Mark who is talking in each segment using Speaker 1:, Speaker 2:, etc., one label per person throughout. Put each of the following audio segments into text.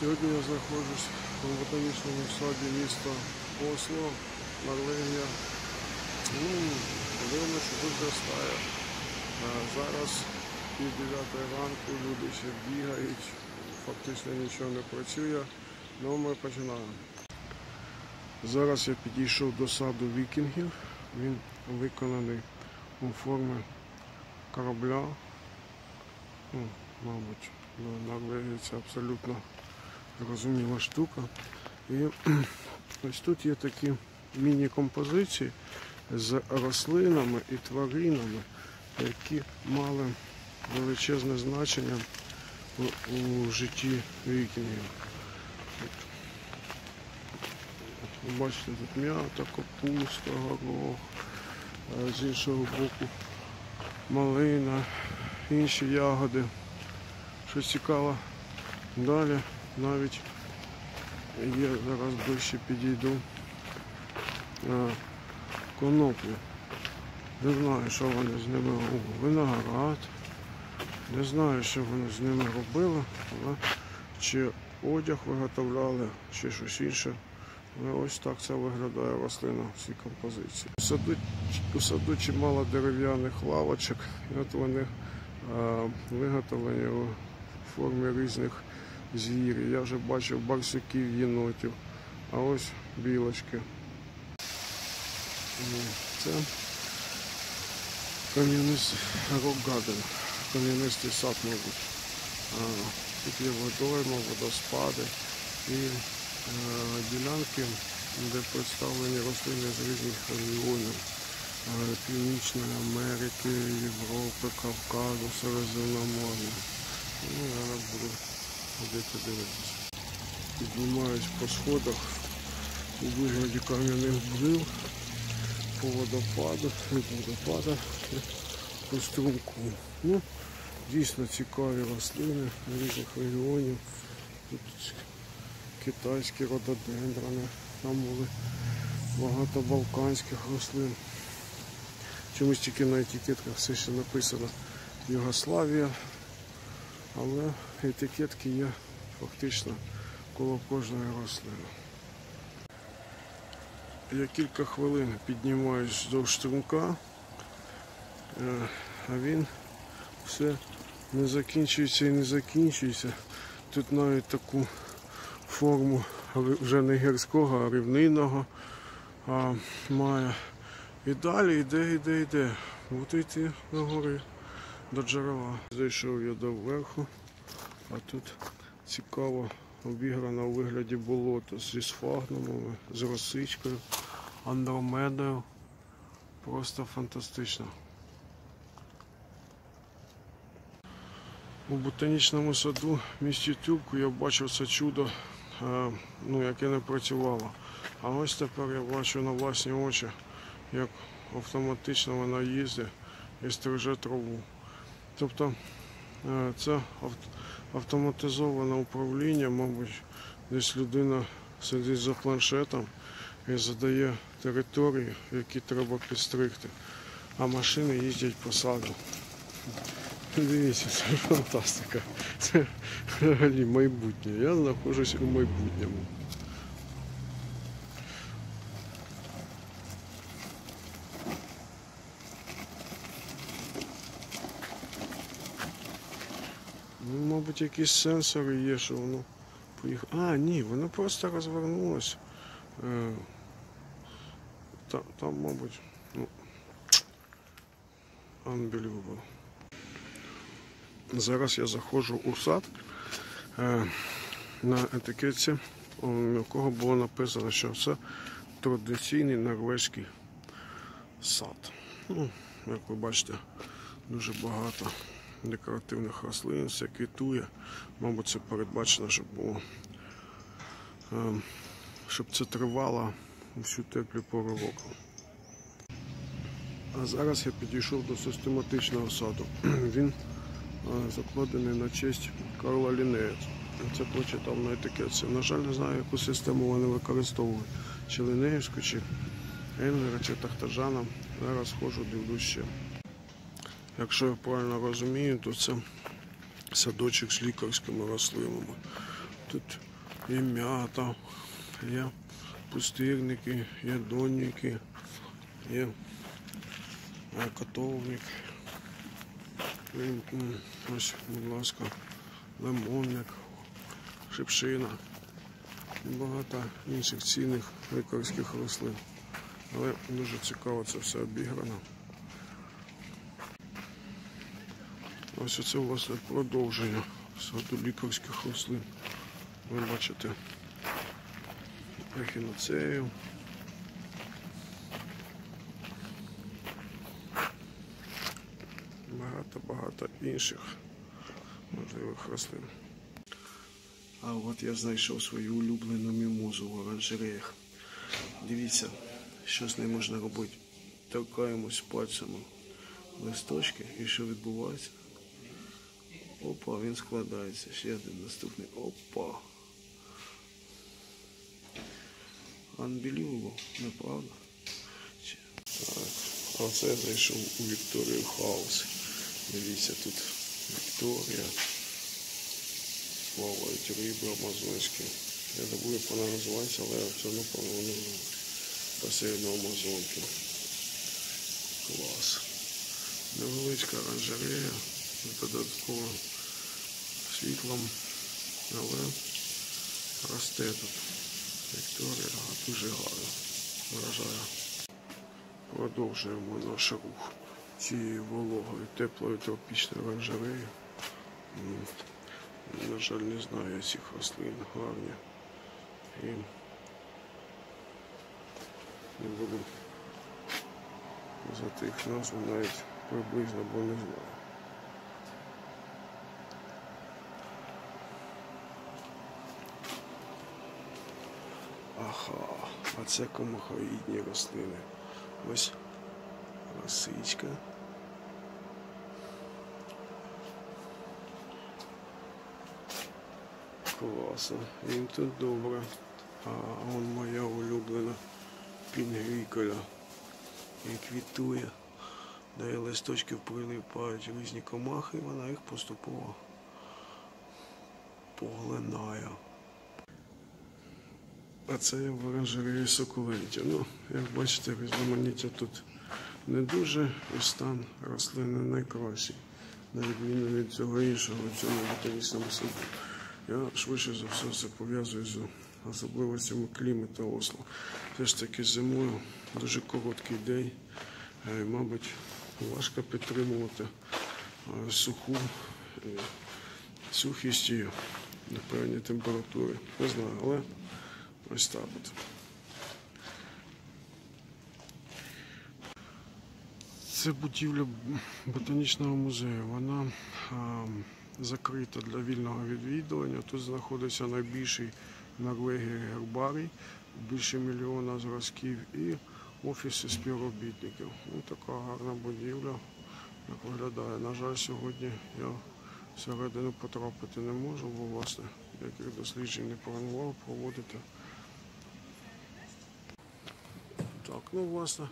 Speaker 1: Сьогодні я знаходжусь у ботанічному саді міста Осло, Норвегія. Ну, видно, що тут зростає. Зараз пів дев'ятої ранку, люди ще бігають, фактично нічого не працює. Ну ми починаємо. Зараз я підійшов до саду вікінгів. Він виконаний у формі корабля. Ну, мабуть, це абсолютно зрозуміла штука. І ось тут є такі міні-композиції з рослинами і тваринами, які мали величезне значення у, житті вікінгів. Бачите, тут м'ята, капуста, горох, з іншого боку малина, інші ягоди. Що цікаво, далі навіть є, зараз ближче підійду а, коноплі. Не знаю, що вони з ними робили. Виноград. Не знаю, що вони з ними робили, але чи одяг виготовляли, чи щось інше. Але ось так це виглядає рослина в цій композиції. У саду, у саду чимало дерев'яних лавочок, і от вони а, виготовлені у формі різних звірів. Я вже бачив барсуків, єнотів, а ось білочки. Це кам'янистий рок-гаден, кам'янистий сад, мабуть. Тут є водойма, водоспади і е, ділянки, де представлені рослини з різних регіонів. Е, Північної Америки, Європи, Кавказу, Середземномор'я. Ну, зараз буду ходити дивитися. Піднімаюсь по сходах у вигляді кам'яних брил по водопаду, від водопада по струмку. Ну, дійсно цікаві рослини різних регіонів. Тут китайські рододендрони, там були багато балканських рослин. Чомусь тільки на етикетках все ще написано Югославія, але етикетки є фактично коло кожної рослини. Я кілька хвилин піднімаюсь до струмка, е, а він все не закінчується і не закінчується. Тут навіть таку форму вже не гірського, а рівнинного а, має. І далі йде, йде, йде. Буду йти до гори, до джерела. Зайшов я до верху, а тут цікаво обіграно у вигляді болото зі сфагнумами, з росичкою, андромедою. Просто фантастично. У ботанічному саду місті Тюрку я бачив це чудо, е, ну, яке не працювало. А ось тепер я бачу на власні очі, як автоматично вона їздить і стриже траву. Тобто е, це автоматизоване управління, мабуть, десь людина сидить за планшетом і задає території, які треба підстригти, а машини їздять по саду. Дивіться, це фантастика. Це взагалі майбутнє. Я знаходжусь у майбутньому. Ну, мабуть, якісь сенсори є, що воно поїхало. А, ні, воно просто розвернулося. Е, Там, там мабуть, ну, unbelievable. Зараз я заходжу у сад, е, на етикетці, у якого було написано, що це традиційний норвезький сад. Ну, як ви бачите, дуже багато декоративних рослин, все квітує. Мабуть, це передбачено, щоб було, е, щоб це тривало всю теплу пору року. А зараз я підійшов до систематичного саду. Він е, закладений на честь Карла Лінеєць. Це прочитав на етикетці. На жаль, не знаю, яку систему вони використовують. Чи Лінеївську, чи Енгера, чи Тахтажана. Зараз ходжу, дивлюсь ще. Якщо я правильно розумію, то це садочок з лікарськими рослинами. Тут є м'ята, є пустирники, є донники, є е, котовник. Ось, будь ласка, лимонник, шипшина багато інших цінних лікарських рослин. Але дуже цікаво це все обіграно. Ось оце власне продовження саду лікарських рослин. Ви бачите ехіноцею. Багато-багато інших можливих рослин. А от я знайшов свою улюблену мімозу в оранжереях. Дивіться, що з нею можна робити. Торкаємось пальцями листочки і що відбувається? Опа, він складається. Ще один наступний. Опа. Unbelievable, неправда? Так. А це я зайшов у Вікторію Хаус. Дивіться, тут Вікторія. Плавають риби амазонські. Я забув, як вона називається, але все одно, вони басейну Амазонки. Клас. Невеличка оранжерея з додатковим світлом, але росте тут. Вікторія дуже гарно вражає. Продовжуємо наш рух цією вологою, теплою тропічною оранжереєю. На жаль, не знаю цих рослин гарні. І не буду казати їх назву навіть приблизно, бо не знаю. Ага, а це комахоїдні рослини. Ось лисичка. Класно. Їм тут добре. А он моя улюблена пінгвіколя. І квітує. Де листочки прилипають різні комахи, і вона їх поступово поглинає. А це я в оранжереї соколиття. Ну, як бачите, різноманіття тут не дуже, і стан рослини найкращий. На відміну від цього іншого, в цьому ботанічному саду. Я швидше за все це пов'язую з особливостями клімату Осло. Все ж таки зимою дуже короткий день. Е, Мабуть, важко підтримувати е, суху е, сухість і певні температури. Не знаю, але ось так от. Це будівля ботанічного музею. Вона закрита для вільного відвідування. Тут знаходиться найбільший в Норвегії гербарій, більше мільйона зразків і офіси співробітників. Ну, така гарна будівля, як виглядає. На жаль, сьогодні я всередину потрапити не можу, бо власне яких досліджень не планував проводити. Так, ну власне,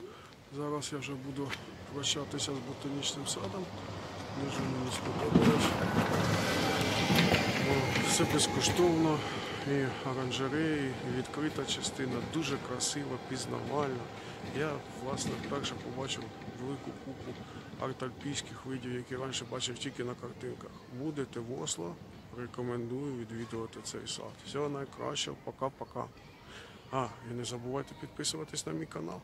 Speaker 1: зараз я вже буду прощатися з ботанічним садом. Дуже мені сподобалось. Все безкоштовно, і оранжереї, і відкрита частина, дуже красиво, пізнавально. Я, власне, вперше побачив велику купу артальпійських видів, які раніше бачив тільки на картинках. Будете в Осло, рекомендую відвідувати цей сад. Всього найкращого, пока-пока. А, і не забувайте підписуватись на мій канал.